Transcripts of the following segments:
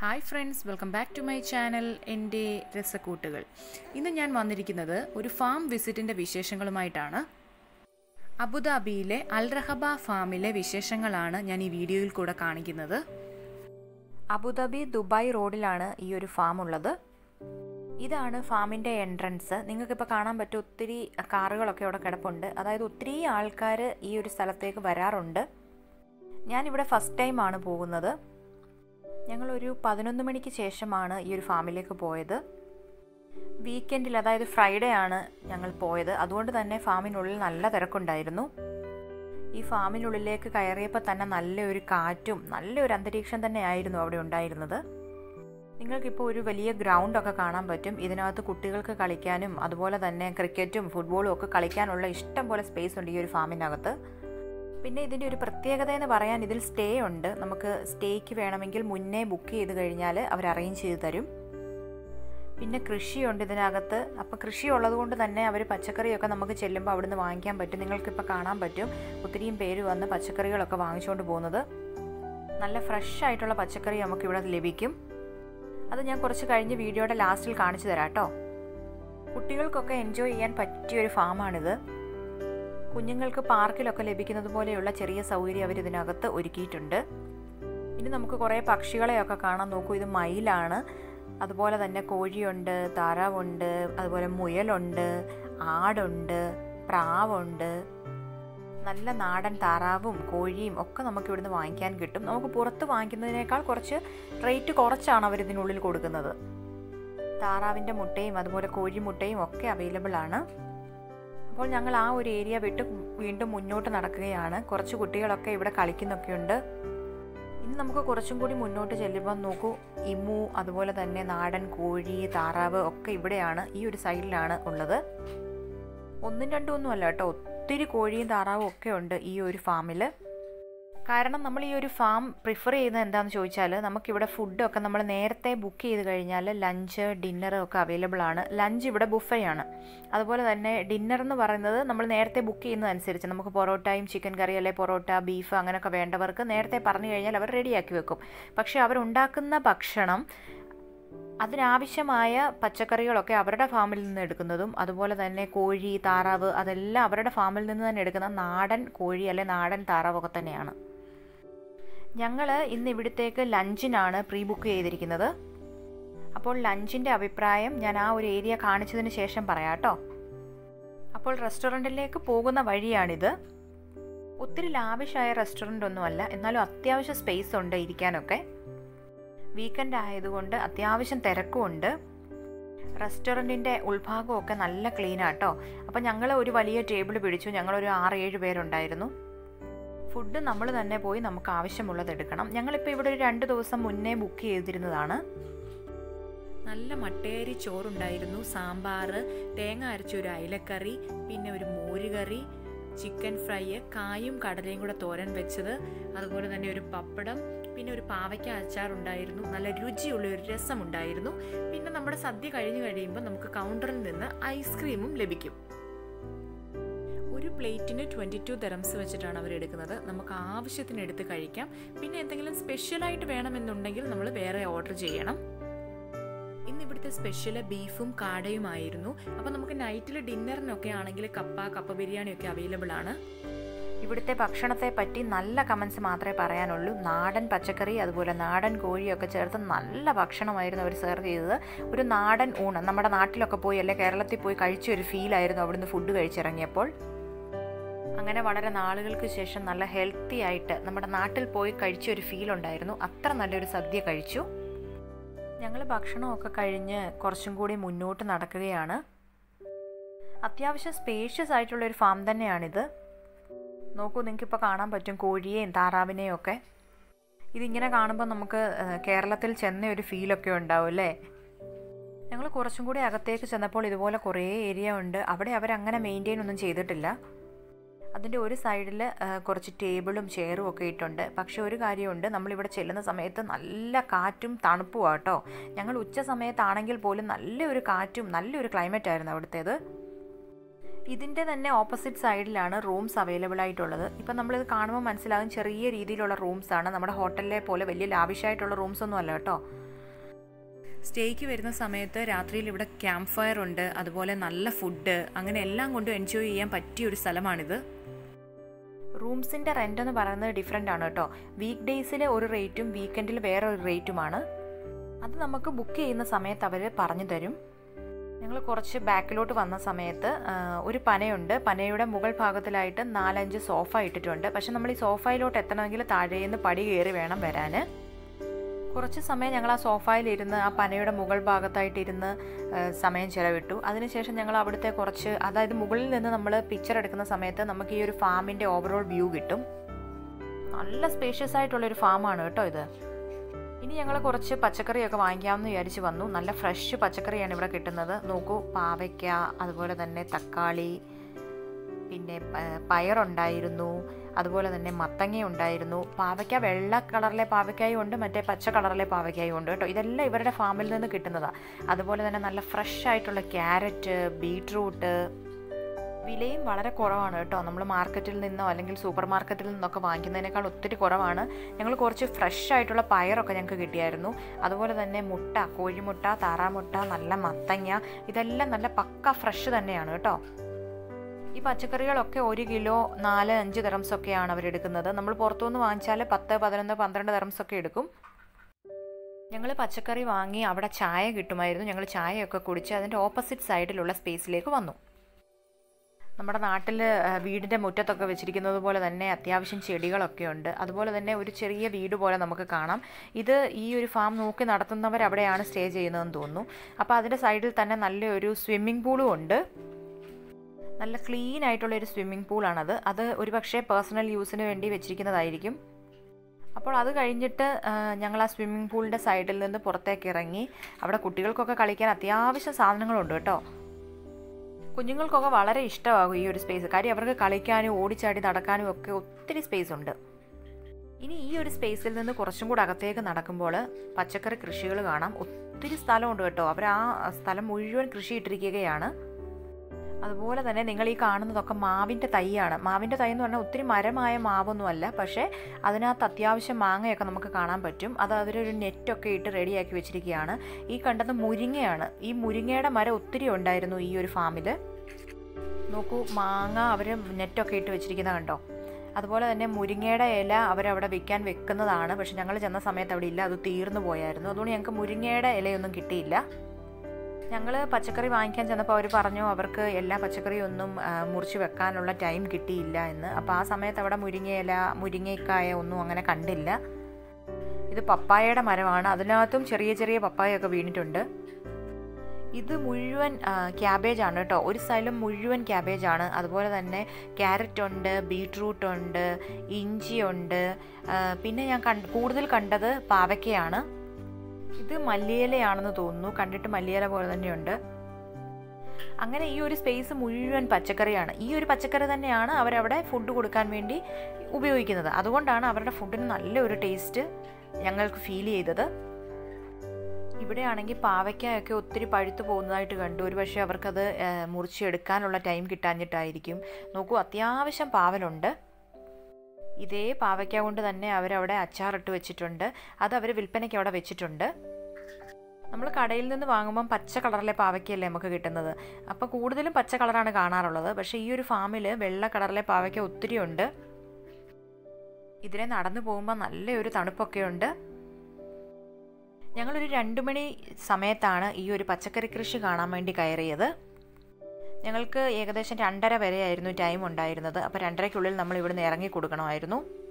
Hi friends welcome back to my channel എന്റെ രസക്കൂട്ടുകൾ. ഇന്ന് ഞാൻ വന്നിരിക്കുന്നത് ഒരു ഫാം വിസിറ്റിന്റെ വിശേഷങ്ങളുമായിട്ടാണ്. അബുദാബിയിലെ അൽ റഹബ ഫാമിലെ വിശേഷങ്ങളാണ് ഞാൻ ഈ വീഡിയോയിൽ കൂടെ കാണിക്കുന്നത്. അബുദാബി ദുബായ് റോഡിലാണ് ഈ ഒരു ഫാം ഉള്ളത്. ഇതാണ് ഫാമിന്റെ എൻട്രൻസ് നിങ്ങൾക്കിപ്പോൾ കാണാൻ പറ്റും ഒത്തിരി കാറുകളൊക്കെ അവിടെ കിടപ്പുണ്ട്. അതായത് ഒത്തിരി ആൾക്കാർ ഈ ഒരു സ്ഥലത്തേക്ക് വരാറുണ്ട്. ഞാനിവിടെ ഫസ്റ്റ് ടൈമാണ് പോകുന്നത്. ഞങ്ങളൊരു പതിനൊന്ന് മണിക്ക് ശേഷമാണ് ഈ ഒരു ഫാമിലേക്ക് പോയത്. വീക്കെൻഡിൽ അതായത് ഫ്രൈഡേ ആണ് ഞങ്ങൾ പോയത്. അതുകൊണ്ട് തന്നെ ഫാമിനുള്ളിൽ നല്ല തിരക്കുണ്ടായിരുന്നു. ഈ ഫാമിനുള്ളിലേക്ക് കയറിയപ്പോൾ തന്നെ നല്ലൊരു കാറ്റും നല്ലൊരു അന്തരീക്ഷം തന്നെയായിരുന്നു അവിടെ ഉണ്ടായിരുന്നത്. നിങ്ങൾക്കിപ്പോൾ ഒരു വലിയ ഗ്രൗണ്ടൊക്കെ കാണാൻ പറ്റും. ഇതിനകത്ത് കുട്ടികൾക്ക് കളിക്കാനും അതുപോലെ തന്നെ ക്രിക്കറ്റും ഫുട്ബോളും ഒക്കെ കളിക്കാനുള്ള ഇഷ്ടം പോലെ സ്പേസ് ഉണ്ട് ഈ ഒരു ഫാമിനകത്ത്. പിന്നെ ഇതിന്റെ ഒരു പ്രത്യേകത എന്ന് പറയാൻ ഇതിൽ സ്റ്റേ ഉണ്ട്. നമുക്ക് സ്റ്റേക്ക് വേണമെങ്കിൽ മുന്നേ ബുക്ക് ചെയ്ത് കഴിഞ്ഞാൽ അവർ അറേഞ്ച് ചെയ്ത് തരും. പിന്നെ കൃഷിയുണ്ട് ഇതിനകത്ത്. അപ്പോൾ കൃഷി ഉള്ളതുകൊണ്ട് തന്നെ അവർ പച്ചക്കറിയൊക്കെ നമുക്ക് ചെല്ലുമ്പോൾ അവിടുന്ന് വാങ്ങിക്കാൻ പറ്റും. നിങ്ങൾക്കിപ്പോൾ കാണാൻ പറ്റും. ഒത്തിരിയും പേര് വന്ന് പച്ചക്കറികളൊക്കെ വാങ്ങിച്ചുകൊണ്ട് പോകുന്നത്. നല്ല ഫ്രഷ് ആയിട്ടുള്ള പച്ചക്കറി നമുക്ക് ഇവിടെ ലഭിക്കും. അത് ഞാൻ കുറച്ച് കഴിഞ്ഞ് വീഡിയോയുടെ ലാസ്റ്റിൽ കാണിച്ചു തരാം കേട്ടോ. കുട്ടികൾക്കൊക്കെ എൻജോയ് ചെയ്യാൻ പറ്റിയൊരു ഫാമാണിത്. കുഞ്ഞുങ്ങൾക്ക് പാർക്കിലൊക്കെ ലഭിക്കുന്നത് പോലെയുള്ള ചെറിയ സൗകര്യം അവർ ഇതിനകത്ത് ഒരുക്കിയിട്ടുണ്ട്. ഇനി നമുക്ക് കുറേ പക്ഷികളെയൊക്കെ കാണാൻ നോക്കൂ. ഇത് മയിലാണ്. അതുപോലെ തന്നെ കോഴിയുണ്ട് താറാവുണ്ട് അതുപോലെ മുയലുണ്ട് ആടുണ്ട് പ്രാവുണ്ട്. നല്ല നാടൻ താറാവും കോഴിയും ഒക്കെ നമുക്ക് ഇവിടുന്ന് വാങ്ങിക്കാൻ കിട്ടും. നമുക്ക് പുറത്ത് വാങ്ങിക്കുന്നതിനേക്കാൾ കുറച്ച് റേറ്റ് കുറച്ചാണ് അവർ ഇതിനുള്ളിൽ കൊടുക്കുന്നത്. താറാവിന്റെ മുട്ടയും അതുപോലെ കോഴി മുട്ടയും ഒക്കെ അവൈലബിൾ ആണ്. അപ്പോൾ ഞങ്ങൾ ആ ഒരു ഏരിയ വിട്ട് വീണ്ടും മുന്നോട്ട് നടക്കുകയാണ്. കുറച്ച് കുട്ടികളൊക്കെ ഇവിടെ കളിക്കുന്നൊക്കെയുണ്ട്. ഇനി നമുക്ക് കുറച്ചും കൂടി മുന്നോട്ട് ചെല്ലുമ്പോൾ നോക്കൂ. ഇമു അതുപോലെ തന്നെ നാടൻ കോഴി താറാവ് ഒക്കെ ഇവിടെയാണ് ഈ ഒരു സൈഡിലാണ് ഉള്ളത്. ഒന്നും രണ്ടും ഒന്നും അല്ല കേട്ടോ. ഒത്തിരി കോഴിയും താറാവും ഒക്കെ ഉണ്ട് ഈ ഒരു ഫാമിൽ കാരണം നമ്മൾ ഈ ഒരു ഫാം പ്രിഫർ ചെയ്യുന്നത് എന്താണെന്ന് ചോദിച്ചാൽ നമുക്കിവിടെ ഫുഡൊക്കെ നമ്മൾ നേരത്തെ ബുക്ക് ചെയ്ത് കഴിഞ്ഞാൽ ലഞ്ച് ഡിന്നർ ഒക്കെ അവൈലബിൾ ആണ്. ലഞ്ച് ഇവിടെ ബുഫയാണ് അതുപോലെ തന്നെ ഡിന്നർ എന്ന് പറയുന്നത് നമ്മൾ നേരത്തെ ബുക്ക് ചെയ്യുന്നതനുസരിച്ച് നമുക്ക് പൊറോട്ടയും ചിക്കൻ കറി അല്ലെ പൊറോട്ട ബീഫ് അങ്ങനെയൊക്കെ വേണ്ടവർക്ക് നേരത്തെ പറഞ്ഞു കഴിഞ്ഞാൽ അവർ റെഡിയാക്കി വെക്കും. പക്ഷേ അവരുണ്ടാക്കുന്ന ഭക്ഷണം അതിനാവശ്യമായ പച്ചക്കറികളൊക്കെ അവരുടെ ഫാമിൽ നിന്ന് എടുക്കുന്നതും അതുപോലെ തന്നെ കോഴി താറാവ് അതെല്ലാം അവരുടെ ഫാമിൽ നിന്ന് തന്നെ എടുക്കുന്ന നാടൻ കോഴി അല്ലെ നാടൻ താറാവൊക്കെ തന്നെയാണ്. ഞങ്ങൾ ഇന്ന് ഇവിടത്തേക്ക് ലഞ്ചിനാണ് പ്രീ ബുക്ക് ചെയ്തിരിക്കുന്നത്. അപ്പോൾ ലഞ്ചിന്റെ അഭിപ്രായം ഞാൻ ആ ഒരു ഏരിയ കാണിച്ചതിന് ശേഷം പറയാം കേട്ടോ. അപ്പോൾ റെസ്റ്റോറന്റിലേക്ക് പോകുന്ന വഴിയാണിത്. ഒത്തിരി ലാവിഷായ റെസ്റ്റോറന്റ് ഒന്നുമല്ല എന്നാലും അത്യാവശ്യം സ്പേസ് ഉണ്ട് ഇരിക്കാനൊക്കെ. വീക്കെൻഡ് ആയതുകൊണ്ട് അത്യാവശ്യം തിരക്കുമുണ്ട് റെസ്റ്റോറന്റിന്റെ ഉൾഭാഗമൊക്കെ നല്ല ക്ലീനാട്ടോ അപ്പോൾ ഞങ്ങൾ ഒരു വലിയ ടേബിൾ പിടിച്ചു ഞങ്ങളൊരു ആറ് ഏഴ് പേരുണ്ടായിരുന്നു. ഫുഡ് നമ്മൾ തന്നെ പോയി നമുക്ക് ആവശ്യമുള്ളത് എടുക്കണം. ഞങ്ങളിപ്പോൾ ഇവിടെ ഒരു രണ്ട് ദിവസം മുന്നേ ബുക്ക് ചെയ്തിരുന്നതാണ്. നല്ല മട്ടയരി ചോറുണ്ടായിരുന്നു. സാമ്പാർ തേങ്ങ അരച്ച ഒരു അയിലക്കറി പിന്നെ ഒരു മോരുകറി ചിക്കൻ ഫ്രൈ കായും കടലയും കൂടെ തോരൻ വെച്ചത്. അതുപോലെ തന്നെ ഒരു പപ്പടം പിന്നെ ഒരു പാവയ്ക്ക അച്ചാറുണ്ടായിരുന്നു. നല്ല രുചിയുള്ള ഒരു രസമുണ്ടായിരുന്നു. പിന്നെ നമ്മുടെ സദ്യ കഴിഞ്ഞു കഴിയുമ്പോൾ നമുക്ക് കൗണ്ടറിൽ നിന്ന് ഐസ്ക്രീമും ലഭിക്കും. പ്ലേറ്റിന് ട്വന്റി ടു ദറംസ് വെച്ചിട്ടാണ് അവർ എടുക്കുന്നത്. നമുക്ക് ആവശ്യത്തിന് എടുത്ത് കഴിക്കാം. പിന്നെ എന്തെങ്കിലും സ്പെഷ്യലായിട്ട് വേണമെന്നുണ്ടെങ്കിൽ നമ്മൾ വേറെ ഓർഡർ ചെയ്യണം. ഇന്ന് ഇവിടുത്തെ സ്പെഷ്യൽ ബീഫും കാടയുമായിരുന്നു അപ്പോൾ നമുക്ക് നൈറ്റിൽ ഡിന്നറിനൊക്കെ ആണെങ്കിൽ കപ്പ കപ്പ ബിരിയാണിയൊക്കെ അവൈലബിൾ ആണ്. ഇവിടുത്തെ ഭക്ഷണത്തെ പറ്റി നല്ല കമൻസ് മാത്രമേ പറയാനുള്ളൂ. നാടൻ പച്ചക്കറി അതുപോലെ നാടൻ കോഴിയൊക്കെ ചേർത്ത് നല്ല ഭക്ഷണമായിരുന്നു അവർ സെർവ് ചെയ്തത്. ഒരു നാടൻ ഊണ്. നമ്മുടെ നാട്ടിലൊക്കെ പോയി അല്ലെ കേരളത്തിൽ പോയി കഴിച്ച ഒരു ഫീലായിരുന്നു അവിടുന്ന് ഫുഡ് കഴിച്ചിറങ്ങിയപ്പോൾ. അങ്ങനെ വളരെ നാളുകൾക്ക് ശേഷം നല്ല ഹെൽത്തി ആയിട്ട് നമ്മുടെ നാട്ടിൽ പോയി കഴിച്ച ഒരു ഫീൽ ഉണ്ടായിരുന്നു. അത്ര നല്ലൊരു സദ്യ കഴിച്ചു. ഞങ്ങൾ ഭക്ഷണമൊക്കെ കഴിഞ്ഞ് കുറച്ചും കൂടി മുന്നോട്ട് നടക്കുകയാണ്. അത്യാവശ്യം സ്പേഷ്യസ് ആയിട്ടുള്ള ഒരു ഫാം തന്നെയാണിത്. നോക്കൂ നിങ്ങൾക്കിപ്പോൾ കാണാൻ പറ്റും കോഴിയെയും താറാവിനെയും ഒക്കെ. ഇതിങ്ങനെ കാണുമ്പോൾ നമുക്ക് കേരളത്തിൽ ചെന്ന ഒരു ഫീലൊക്കെ ഉണ്ടാവും അല്ലേ? ഞങ്ങൾ കുറച്ചും കൂടി അകത്തേക്ക് ചെന്നപ്പോൾ ഇതുപോലെ കുറേ ഏരിയ ഉണ്ട്. അവിടെ അവരങ്ങനെ മെയിന്റെയിൻ ഒന്നും ചെയ്തിട്ടില്ല. അതിന്റെ ഒരു സൈഡിൽ കുറച്ച് ടേബിളും ചെയറും ഒക്കെ ഇട്ടുണ്ട്. പക്ഷേ ഒരു കാര്യമുണ്ട് നമ്മളിവിടെ ചെല്ലുന്ന സമയത്ത് നല്ല കാറ്റും തണുപ്പും കേട്ടോ ഞങ്ങൾ ഉച്ച സമയത്താണെങ്കിൽ പോലും നല്ലൊരു കാറ്റും നല്ലൊരു ക്ലൈമറ്റ് ആയിരുന്നു അവിടുത്തേത്. ഇതിന്റെ തന്നെ ഓപ്പോസിറ്റ് സൈഡിലാണ് റൂംസ് അവൈലബിൾ ആയിട്ടുള്ളത്. ഇപ്പം നമ്മളിത് കാണുമ്പോൾ മനസ്സിലാകും ചെറിയ രീതിയിലുള്ള റൂംസ് ആണ്. നമ്മുടെ ഹോട്ടലിലെ പോലെ വലിയ ലാവിഷായിട്ടുള്ള റൂംസ് ഒന്നും അല്ല കേട്ടോ സ്റ്റേക്ക് വരുന്ന സമയത്ത് രാത്രിയിൽ ഇവിടെ ക്യാമ്പ് ഫയർ ഉണ്ട് അതുപോലെ നല്ല ഫുഡ് അങ്ങനെ എല്ലാം കൊണ്ടും എൻജോയ് ചെയ്യാൻ പറ്റിയ ഒരു സ്ഥലമാണിത്. റൂംസിന്റെ റെന്റ് എന്ന് പറയുന്നത് ഡിഫറെന്റ് ആണ് കേട്ടോ. വീക്ക് ഡേയ്സിൽ ഒരു റേറ്റും വീക്കെൻഡിൽ വേറെ ഒരു റേറ്റുമാണ് അത് നമുക്ക് ബുക്ക് ചെയ്യുന്ന സമയത്ത് അവർ പറഞ്ഞു തരും. ഞങ്ങൾ കുറച്ച് ബാക്കിലോട്ട് വന്ന സമയത്ത് ഒരു പനയുണ്ട്. പനയുടെ മുകൾ ഭാഗത്തിലായിട്ട് നാലഞ്ച് സോഫ ഇട്ടിട്ടുണ്ട്. പക്ഷെ നമ്മൾ ഈ സോഫയിലോട്ട് എത്തണമെങ്കിൽ താഴേന്ന് പടി കയറി വേണം വരാൻ കുറച്ച് സമയം ഞങ്ങൾ ആ സോഫയിലിരുന്ന് ആ പനയുടെ മുകൾ ഭാഗത്തായിട്ടിരുന്ന് സമയം ചിലവിട്ടു. അതിനുശേഷം ഞങ്ങൾ അവിടുത്തെ കുറച്ച് അതായത് മുകളിൽ നിന്ന് നമ്മൾ പിക്ചർ എടുക്കുന്ന സമയത്ത് നമുക്ക് ഈ ഒരു ഫാമിന്റെ ഓവറോൾ വ്യൂ കിട്ടും. നല്ല സ്പേഷ്യസ് ആയിട്ടുള്ളൊരു ഫാമാണ് കേട്ടോ ഇത്. ഇനി ഞങ്ങൾ കുറച്ച് പച്ചക്കറിയൊക്കെ വാങ്ങിക്കാമെന്ന് വിചാരിച്ച് വന്നു. നല്ല ഫ്രഷ് പച്ചക്കറിയാണ് ഇവിടെ കിട്ടുന്നത്. നോക്കൂ പാവയ്ക്ക അതുപോലെ തന്നെ തക്കാളി പിന്നെ പയറുണ്ടായിരുന്നു. അതുപോലെ തന്നെ മത്തങ്ങ ഉണ്ടായിരുന്നു. പാവയ്ക്ക വെള്ള കളറിലെ പാവയ്ക്കായും ഉണ്ട് മറ്റേ പച്ച കളറിലെ പാവയ്ക്കായും ഉണ്ട് കേട്ടോ. ഇതെല്ലാം ഇവരുടെ ഫാമിൽ നിന്ന് കിട്ടുന്നതാണ് അതുപോലെ തന്നെ നല്ല ഫ്രഷ് ആയിട്ടുള്ള ക്യാരറ്റ് ബീട്രൂട്ട് വിലയും വളരെ കുറവാണ് കേട്ടോ. നമ്മൾ മാർക്കറ്റിൽ നിന്നോ അല്ലെങ്കിൽ സൂപ്പർ മാർക്കറ്റിൽ നിന്നൊക്കെ വാങ്ങിക്കുന്നതിനേക്കാൾ ഒത്തിരി കുറവാണ്. ഞങ്ങൾ കുറച്ച് ഫ്രഷ് ആയിട്ടുള്ള പയറൊക്കെ ഞങ്ങൾക്ക് കിട്ടിയായിരുന്നു. അതുപോലെ തന്നെ മുട്ട കോഴിമുട്ട താറാമുട്ട നല്ല മത്തങ്ങ ഇതെല്ലാം നല്ല പക്ക ഫ്രഷ് തന്നെയാണ് കേട്ടോ. ഈ പച്ചക്കറികളൊക്കെ ഒരു കിലോ നാല് അഞ്ച് തെറംസ് ഒക്കെയാണ് അവരെടുക്കുന്നത് നമ്മൾ പുറത്തുനിന്ന് വാങ്ങിച്ചാൽ പത്ത് പതിനൊന്ന് പന്ത്രണ്ട് തെറംസ് ഒക്കെ എടുക്കും. ഞങ്ങൾ പച്ചക്കറി വാങ്ങി അവിടെ ചായ കിട്ടുമായിരുന്നു. ഞങ്ങൾ ചായയൊക്കെ കുടിച്ച് അതിന്റെ ഓപ്പോസിറ്റ് സൈഡിലുള്ള സ്പേസിലേക്ക് വന്നു. നമ്മുടെ നാട്ടിൽ വീടിന്റെ മുറ്റത്തൊക്കെ വെച്ചിരിക്കുന്നത് പോലെ തന്നെ അത്യാവശ്യം ചെടികളൊക്കെ ഉണ്ട്. അതുപോലെ തന്നെ ഒരു ചെറിയ വീട് പോലെ നമുക്ക് കാണാം. ഇത് ഈ ഒരു ഫാം നോക്കി നടത്തുന്നവർ അവിടെയാണ് സ്റ്റേ ചെയ്യുന്നതെന്ന് തോന്നുന്നു. അപ്പോൾ അതിന്റെ സൈഡിൽ തന്നെ നല്ലൊരു സ്വിമ്മിംഗ് പൂളും ഉണ്ട്. നല്ല ക്ലീൻ ആയിട്ടുള്ള ഒരു സ്വിമ്മിംഗ് പൂളാണത് അത് ഒരു പക്ഷേ പേഴ്സണൽ യൂസിന് വേണ്ടി വെച്ചിരിക്കുന്നതായിരിക്കും. അപ്പോൾ അത് കഴിഞ്ഞിട്ട് ഞങ്ങൾ ആ സ്വിമ്മിംഗ് പൂളിന്റെ സൈഡിൽ നിന്ന് പുറത്തേക്ക് ഇറങ്ങി. അവിടെ കുട്ടികൾക്കൊക്കെ കളിക്കാൻ അത്യാവശ്യം സാധനങ്ങളുണ്ട് കേട്ടോ. കുഞ്ഞുങ്ങൾക്കൊക്കെ വളരെ ഇഷ്ടമാകും ഈ ഒരു സ്പേസ് കാര്യം അവർക്ക് കളിക്കാനും ഓടിച്ചാടി നടക്കാനും ഒക്കെ ഒത്തിരി സ്പേസ് ഉണ്ട്. ഇനി ഈ ഒരു സ്പേസിൽ നിന്ന് കുറച്ചും കൂടെ അകത്തേക്ക് നടക്കുമ്പോൾ പച്ചക്കറി കൃഷികൾ കാണാം. ഒത്തിരി സ്ഥലമുണ്ട് കേട്ടോ. അവർ ആ സ്ഥലം മുഴുവൻ കൃഷി ഇട്ടിരിക്കുകയാണ്. അതുപോലെ തന്നെ നിങ്ങൾ ഈ കാണുന്നതൊക്കെ മാവിന്റെ തൈയാണ്. മാവിന്റെ തൈ എന്ന് പറഞ്ഞാൽ ഒത്തിരി മരമായ മാവൊന്നുമല്ല. പക്ഷേ അതിനകത്ത് അത്യാവശ്യം മാങ്ങയൊക്കെ നമുക്ക് കാണാൻ പറ്റും. അത് അവരൊരു നെറ്റൊക്കെ ഇട്ട് റെഡിയാക്കി വെച്ചിരിക്കുകയാണ്. ഈ കണ്ടത് മുരിങ്ങയാണ്. ഈ മുരിങ്ങയുടെ മരം ഒത്തിരി ഉണ്ടായിരുന്നു ഈ ഒരു ഫാമിൽ നോക്കൂ മാങ്ങ അവർ നെറ്റൊക്കെ ഇട്ട് വെച്ചിരിക്കുന്ന കണ്ടോ? അതുപോലെ തന്നെ മുരിങ്ങയുടെ ഇല അവരവിടെ വിൽക്കാൻ വെക്കുന്നതാണ്. പക്ഷെ ഞങ്ങൾ ചെന്ന സമയത്ത് അവിടെ ഇല്ല. അത് തീർന്നു പോയായിരുന്നു. അതുകൊണ്ട് ഞങ്ങൾക്ക് മുരിങ്ങയുടെ ഇലയൊന്നും കിട്ടിയില്ല. ഞങ്ങൾ പച്ചക്കറി വാങ്ങിക്കാൻ ചെന്നപ്പോൾ അവർ പറഞ്ഞു അവർക്ക് എല്ലാ പച്ചക്കറിയും ഒന്നും മുറിച്ച് വെക്കാനുള്ള ടൈം കിട്ടിയില്ല എന്ന്. അപ്പോൾ ആ സമയത്ത് അവിടെ മുരിങ്ങയില മുരിങ്ങക്കായ ഒന്നും അങ്ങനെ കണ്ടില്ല. ഇത് പപ്പായയുടെ മരമാണ്. അതിനകത്തും ചെറിയ ചെറിയ പപ്പായൊക്കെ വീണിട്ടുണ്ട്. ഇത് മുഴുവൻ ക്യാബേജ് ആണ് കേട്ടോ. ഒരു സ്ഥലം മുഴുവൻ ക്യാബേജ് ആണ് അതുപോലെ തന്നെ ക്യാരറ്റ് ഉണ്ട് ബീട്രൂട്ട് ഉണ്ട് ഇഞ്ചി ഉണ്ട്. പിന്നെ ഞാൻ കൂടുതൽ കണ്ടത് പാവയ്ക്കയാണ്. ഇത് മല്ലിയിലയാണെന്ന് തോന്നുന്നു. കണ്ടിട്ട് മല്ലിയില പോലെ തന്നെയുണ്ട്. അങ്ങനെ ഈ ഒരു സ്പേസ് മുഴുവൻ പച്ചക്കറിയാണ്. ഈ ഒരു പച്ചക്കറി തന്നെയാണ് അവരവിടെ ഫുഡ് കൊടുക്കാൻ വേണ്ടി ഉപയോഗിക്കുന്നത്. അതുകൊണ്ടാണ് അവരുടെ ഫുഡിന് നല്ലൊരു ടേസ്റ്റ് ഞങ്ങൾക്ക് ഫീൽ ചെയ്തത്. ഇവിടെയാണെങ്കിൽ പാവയ്ക്കായൊക്കെ ഒത്തിരി പഴുത്തു പോകുന്നതായിട്ട് കണ്ടു. ഒരു പക്ഷേ അവർക്കത് മുറിച്ചെടുക്കാനുള്ള ടൈം കിട്ടാഞ്ഞിട്ടായിരിക്കും. നോക്കൂ അത്യാവശ്യം പാവലുണ്ട്. ഇതേ പാവയ്ക്ക കൊണ്ട് തന്നെ അവരവിടെ അച്ചാറിട്ട് വെച്ചിട്ടുണ്ട്. അത് അവർ വിൽപ്പനയ്ക്ക് അവിടെ വെച്ചിട്ടുണ്ട്. നമ്മൾ കടയിൽ നിന്ന് വാങ്ങുമ്പം പച്ച കളറിലെ പാവയ്ക്കല്ലേ നമുക്ക് കിട്ടുന്നത്. അപ്പോൾ കൂടുതലും പച്ച കളറാണ് കാണാറുള്ളത്. പക്ഷേ ഈ ഒരു ഫാമിൽ വെള്ള കളറിലെ പാവയ്ക്ക ഒത്തിരി ഉണ്ട്. ഇതിനെ നടന്നു പോകുമ്പോൾ നല്ലൊരു തണുപ്പൊക്കെ ഉണ്ട്. ഞങ്ങളൊരു രണ്ട് മണി സമയത്താണ് ഈ ഒരു പച്ചക്കറി കൃഷി കാണാൻ വേണ്ടി കയറിയത്. ഞങ്ങൾക്ക് ഏകദേശം രണ്ടര വരെയായിരുന്നു ടൈം ഉണ്ടായിരുന്നത്. അപ്പോൾ രണ്ടരയ്ക്കുള്ളിൽ നമ്മൾ ഇവിടുന്ന് ഇറങ്ങി കൊടുക്കണമായിരുന്നു.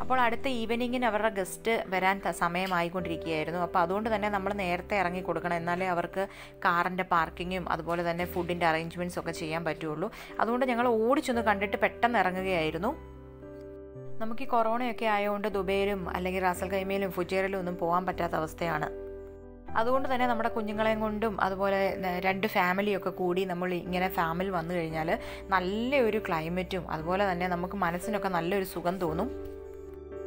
അപ്പോൾ അടുത്ത ഈവനിങ്ങിന് അവരുടെ ഗസ്റ്റ് വരാൻ സമയമായിക്കൊണ്ടിരിക്കുകയായിരുന്നു. അപ്പോൾ അതുകൊണ്ട് തന്നെ നമ്മൾ നേരത്തെ ഇറങ്ങി കൊടുക്കണം. എന്നാലേ അവർക്ക് കാറിന്റെ പാർക്കിങ്ങും അതുപോലെ തന്നെ ഫുഡിന്റെ അറേഞ്ച്മെന്റ്സ് ഒക്കെ ചെയ്യാൻ പറ്റുള്ളൂ. അതുകൊണ്ട് ഞങ്ങൾ ഓടിച്ചൊന്ന് കണ്ടിട്ട് പെട്ടെന്ന് ഇറങ്ങുകയായിരുന്നു. നമുക്ക് ഈ കൊറോണയൊക്കെ ആയതുകൊണ്ട് ദുബൈയിലും അല്ലെങ്കിൽ റാസൽ കൈമയിലും ഫുജേറിലും ഒന്നും പോകാൻ പറ്റാത്ത അവസ്ഥയാണ്. അതുകൊണ്ട് തന്നെ നമ്മുടെ കുഞ്ഞുങ്ങളെയും കൊണ്ടും അതുപോലെ രണ്ട് ഫാമിലിയൊക്കെ കൂടി നമ്മൾ ഇങ്ങനെ ഫാമിലി വന്നു കഴിഞ്ഞാൽ നല്ലൊരു ക്ലൈമറ്റും അതുപോലെ തന്നെ നമുക്ക് മനസ്സിനൊക്കെ നല്ലൊരു സുഖം തോന്നും.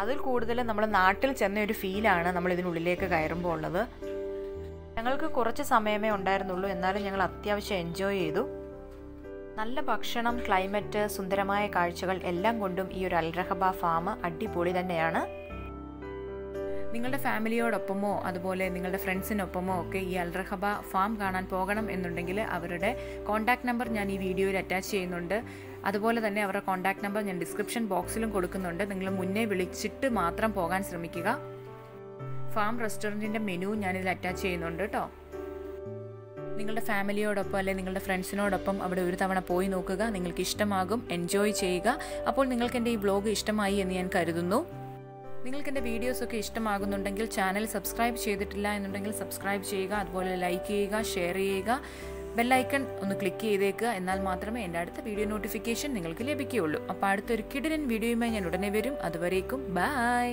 അതിൽ കൂടുതൽ നമ്മൾ നാട്ടിൽ ചെന്ന ഒരു ഫീലാണ് നമ്മൾ ഇതിനുള്ളിലേക്ക് കയറുമ്പോൾ ഉള്ളത്. ഞങ്ങൾക്ക് കുറച്ച് സമയമേ ഉണ്ടായിരുന്നുള്ളൂ. എന്നാലും ഞങ്ങൾ അത്യാവശ്യം എൻജോയ് ചെയ്തു. നല്ല ഭക്ഷണം ക്ലൈമറ്റ് സുന്ദരമായ കാഴ്ചകൾ എല്ലാം കൊണ്ടും ഈ ഒരു അൽറഹബ ഫാം അടിപൊളി തന്നെയാണ്. നിങ്ങളുടെ ഫാമിലിയോടൊപ്പമോ അതുപോലെ നിങ്ങളുടെ ഫ്രണ്ട്സിനൊപ്പമോ ഒക്കെ ഈ അൽറഹബ ഫാം കാണാൻ പോകണം എന്നുണ്ടെങ്കിൽ അവരുടെ കോൺടാക്ട് നമ്പർ ഞാൻ ഈ വീഡിയോയിൽ അറ്റാച്ച് ചെയ്യുന്നുണ്ട്. അതുപോലെ തന്നെ അവരുടെ കോൺടാക്ട് നമ്പർ ഞാൻ ഡിസ്ക്രിപ്ഷൻ ബോക്സിലും കൊടുക്കുന്നുണ്ട്. നിങ്ങൾ മുന്നേ വിളിച്ചിട്ട് മാത്രം പോകാൻ ശ്രമിക്കുക. ഫാം റെസ്റ്റോറന്റിന്റെ മെനു ഞാനിതിൽ അറ്റാച്ച് ചെയ്യുന്നുണ്ട് കേട്ടോ. നിങ്ങളുടെ ഫാമിലിയോടൊപ്പം അല്ലെങ്കിൽ നിങ്ങളുടെ ഫ്രണ്ട്സിനോടൊപ്പം അവിടെ ഒരു തവണ പോയി നോക്കുക. നിങ്ങൾക്ക് ഇഷ്ടമാകും എൻജോയ് ചെയ്യുക. അപ്പോൾ നിങ്ങൾക്ക് എന്റെ ഈ വ്ലോഗ് ഇഷ്ടമായി എന്ന് ഞാൻ കരുതുന്നു. നിങ്ങൾക്ക് എന്റെ വീഡിയോസൊക്കെ ഇഷ്ടമാകുന്നുണ്ടെങ്കിൽ ചാനൽ സബ്സ്ക്രൈബ് ചെയ്തിട്ടില്ല എന്നുണ്ടെങ്കിൽ സബ്സ്ക്രൈബ് ചെയ്യുക അതുപോലെ ലൈക്ക് ചെയ്യുക ഷെയർ ചെയ്യുക ബെല്ലൈക്കൺ ഒന്ന് ക്ലിക്ക് ചെയ്തേക്കുക. എന്നാൽ മാത്രമേ എന്റെ അടുത്ത വീഡിയോ നോട്ടിഫിക്കേഷൻ നിങ്ങൾക്ക് ലഭിക്കുകയുള്ളൂ. അപ്പോൾ അടുത്തൊരു കിടിലൻ വീഡിയോയുമായി ഞാൻ ഉടനെ വരും. അതുവരേക്കും ബൈ.